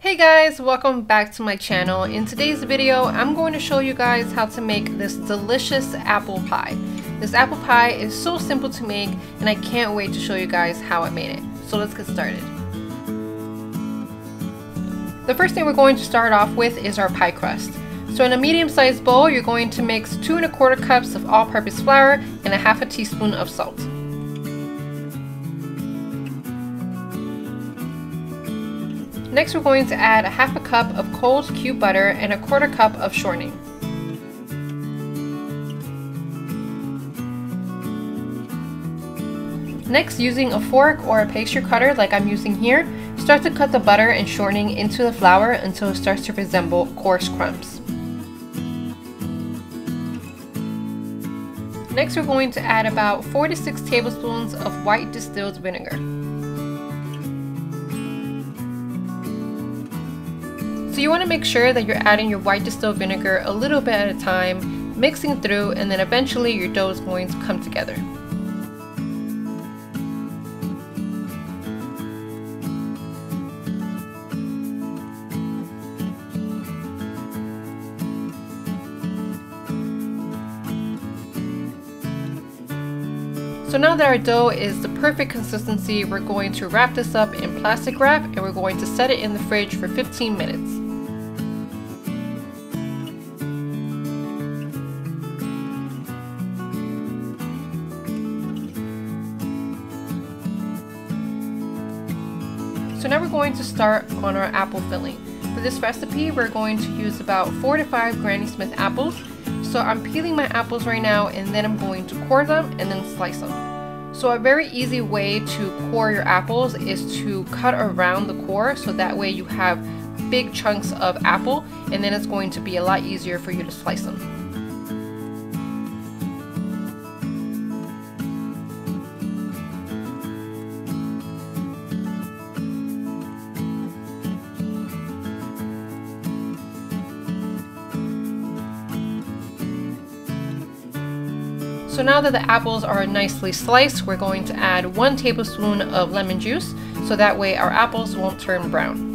Hey guys, welcome back to my channel. In today's video, I'm going to show you guys how to make this delicious apple pie. This apple pie is so simple to make and I can't wait to show you guys how I made it. So let's get started. The first thing we're going to start off with is our pie crust. So in a medium-sized bowl, you're going to mix two and a quarter cups of all-purpose flour and a half a teaspoon of salt. Next we're going to add a half a cup of cold cube butter and a quarter cup of shortening. Next, using a fork or a pastry cutter like I'm using here, start to cut the butter and shortening into the flour until it starts to resemble coarse crumbs. Next, we're going to add about 4 to 6 tablespoons of white distilled vinegar. So you want to make sure that you're adding your white distilled vinegar a little bit at a time, mixing through, and then eventually your dough is going to come together. So now that our dough is the perfect consistency, we're going to wrap this up in plastic wrap and we're going to set it in the fridge for 15 minutes. So now we're going to start on our apple filling. For this recipe, we're going to use about 4 to 5 Granny Smith apples so I'm peeling my apples right now and then I'm going to core them and then slice them. So a very easy way to core your apples is to cut around the core so that way you have big chunks of apple and then it's going to be a lot easier for you to slice them. So now that the apples are nicely sliced, we're going to add one tablespoon of lemon juice so that way our apples won't turn brown.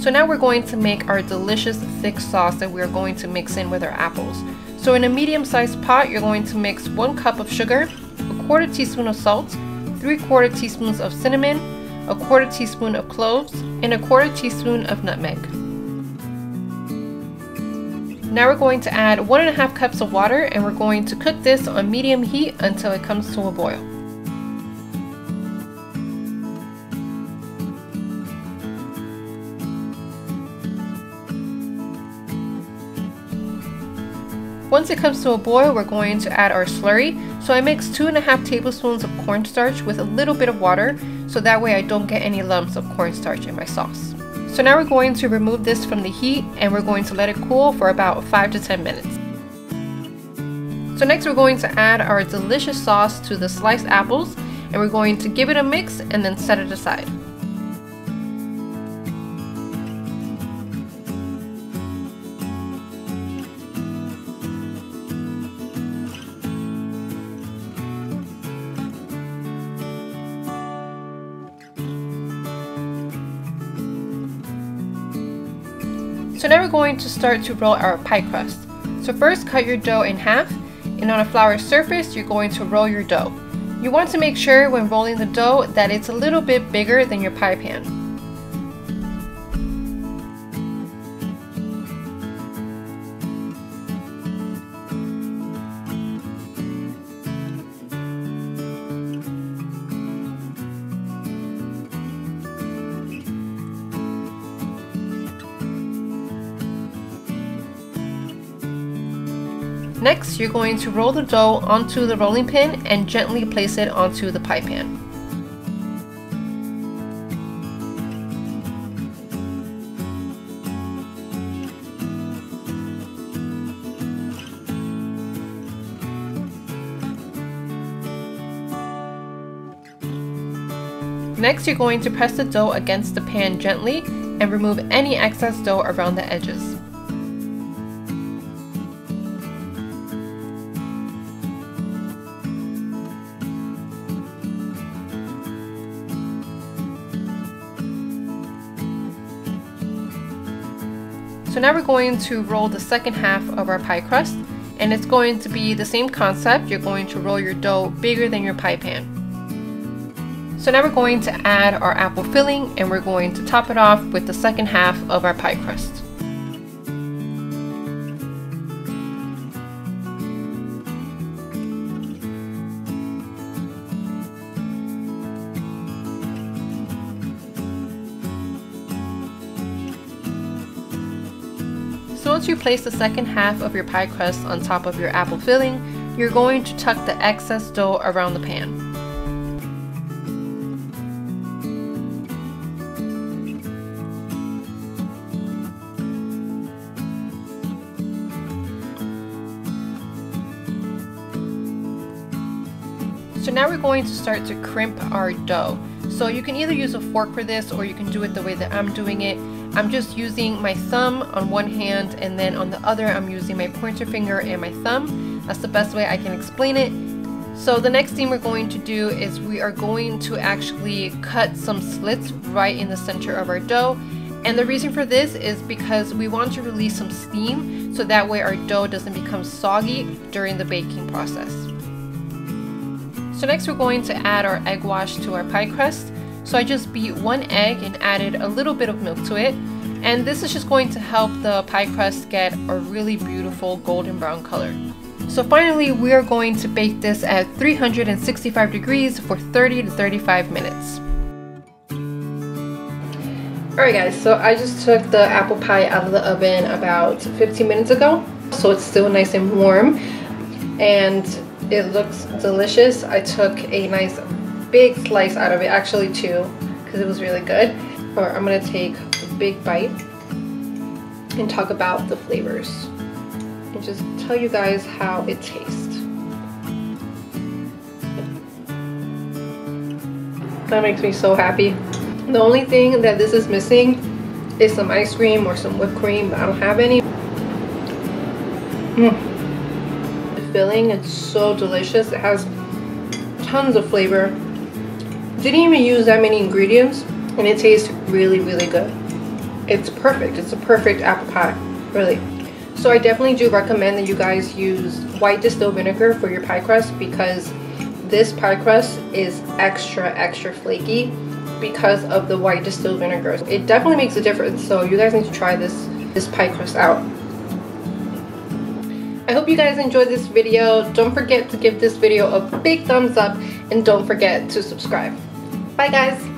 So now we're going to make our delicious thick sauce that we're going to mix in with our apples. So in a medium-sized pot, you're going to mix one cup of sugar, a quarter teaspoon of salt, three quarter teaspoons of cinnamon, a quarter teaspoon of cloves, and a quarter teaspoon of nutmeg. Now we're going to add one and a half cups of water and we're going to cook this on medium heat until it comes to a boil. Once it comes to a boil, we're going to add our slurry. So I mix two and a half tablespoons of cornstarch with a little bit of water, so that way I don't get any lumps of cornstarch in my sauce. So now we're going to remove this from the heat and we're going to let it cool for about 5 to 10 minutes. So next we're going to add our delicious sauce to the sliced apples and we're going to give it a mix and then set it aside. So now we're going to start to roll our pie crust. So first cut your dough in half and on a flour surface you're going to roll your dough. You want to make sure when rolling the dough that it's a little bit bigger than your pie pan. Next, you're going to roll the dough onto the rolling pin and gently place it onto the pie pan. Next, you're going to press the dough against the pan gently and remove any excess dough around the edges. So now we're going to roll the second half of our pie crust and it's going to be the same concept. You're going to roll your dough bigger than your pie pan. So now we're going to add our apple filling and we're going to top it off with the second half of our pie crust. Once you place the second half of your pie crust on top of your apple filling, you're going to tuck the excess dough around the pan. So now we're going to start to crimp our dough. So you can either use a fork for this or you can do it the way that I'm doing it. I'm just using my thumb on one hand and then on the other I'm using my pointer finger and my thumb. That's the best way I can explain it. So the next thing we're going to do is we are going to actually cut some slits right in the center of our dough. And the reason for this is because we want to release some steam so that way our dough doesn't become soggy during the baking process. So next we're going to add our egg wash to our pie crust. So I just beat one egg and added a little bit of milk to it. And this is just going to help the pie crust get a really beautiful golden brown color. So finally, we are going to bake this at 365 degrees for 30 to 35 minutes. Alright guys, so I just took the apple pie out of the oven about 15 minutes ago. So it's still nice and warm. And it looks delicious. I took a nice big slice out of it, actually two, because it was really good. Or I'm gonna take a big bite and talk about the flavors and just tell you guys how it tastes. That makes me so happy. The only thing that this is missing is some ice cream or some whipped cream, but I don't have any. Mm. The filling, it's so delicious. It has tons of flavor didn't even use that many ingredients and it tastes really, really good. It's perfect. It's a perfect apple pie, really. So I definitely do recommend that you guys use white distilled vinegar for your pie crust because this pie crust is extra, extra flaky because of the white distilled vinegar. It definitely makes a difference. So you guys need to try this, this pie crust out. I hope you guys enjoyed this video. Don't forget to give this video a big thumbs up and don't forget to subscribe. Bye guys!